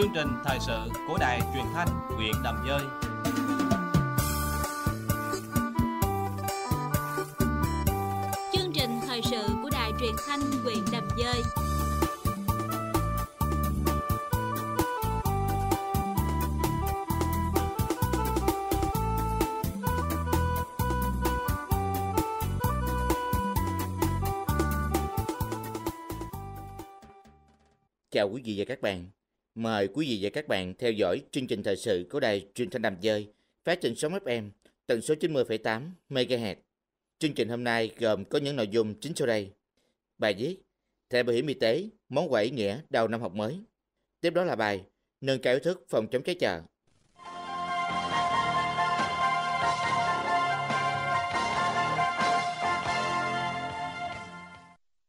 Chương trình thời sự của Đài Truyền thanh huyện Đầm Dơi. Chương trình thời sự của Đài Truyền thanh huyện Đầm Dơi. Chào quý vị và các bạn. Mời quý vị và các bạn theo dõi chương trình thời sự của đài truyền thanh Đàm Dơi phát trên sóng FM tần số 90,8 MHz. Chương trình hôm nay gồm có những nội dung chính sau đây. Bài viết Thẻ bảo hiểm y tế, món quà ý nghĩa đầu năm học mới. Tiếp đó là bài Nâng cao ý thức phòng chống cháy chợ.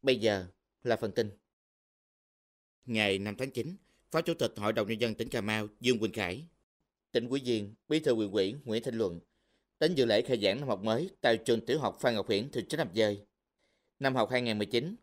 Bây giờ là phần tin. Ngày 5 tháng 9, Phó Chủ tịch Hội đồng Nhân dân tỉnh Cà Mau Dương Quỳnh Khải, tỉnh ủy viên, bí thư huyện ủy Nguyễn Thanh Luận. Đến dự lễ khai giảng năm học mới tại trường tiểu học Phan Ngọc Hiển, thị trấn Đầm Dơi. Năm học 2019,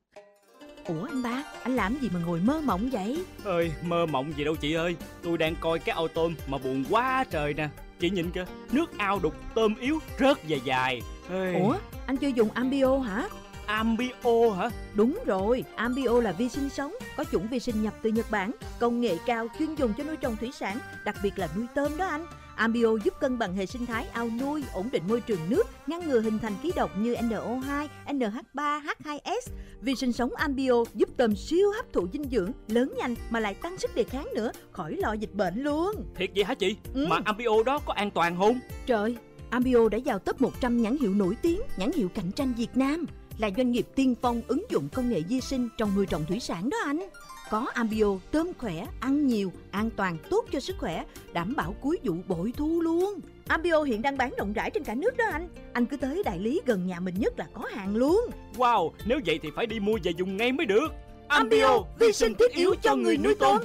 Ủa anh ba, anh làm gì mà ngồi mơ mộng vậy? ơi mơ mộng gì đâu chị ơi. Tôi đang coi cái ao tôm mà buồn quá trời nè. Chị nhìn kìa nước ao đục tôm yếu rớt dài dài. Ê, Ủa, anh chưa dùng Ambio hả? Ambio hả Đúng rồi, Ambio là vi sinh sống, có chủng vi sinh nhập từ Nhật Bản, công nghệ cao chuyên dùng cho nuôi trồng thủy sản, đặc biệt là nuôi tôm đó anh. Ambio giúp cân bằng hệ sinh thái ao nuôi, ổn định môi trường nước, ngăn ngừa hình thành khí độc như NO2, NH3, H2S. Vi sinh sống Ambio giúp tôm siêu hấp thụ dinh dưỡng, lớn nhanh mà lại tăng sức đề kháng nữa, khỏi lo dịch bệnh luôn. thiệt vậy hả chị Ừ. mà ambio đó có an toàn không Trời, Ambio đã vào top 100 nhãn hiệu nổi tiếng, nhãn hiệu cạnh tranh Việt Nam, là doanh nghiệp tiên phong ứng dụng công nghệ vi sinh trong nuôi trồng thủy sản đó anh. Có Ambio, tôm khỏe, ăn nhiều, an toàn, tốt cho sức khỏe, đảm bảo cuối vụ bội thu luôn. Ambio hiện đang bán rộng rãi trên cả nước đó anh. Anh cứ tới đại lý gần nhà mình nhất là có hàng luôn. wow nếu vậy thì phải đi mua về dùng ngay mới được Ambio, vi sinh thiết yếu cho người nuôi tôm.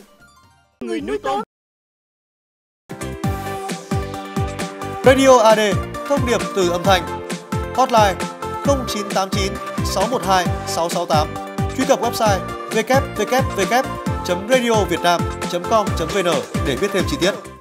người nuôi tôm Radio AD, thông điệp từ âm thanh. Hotline 0989 612 668. Truy cập website www.radiovietnam.com.vn để biết thêm chi tiết.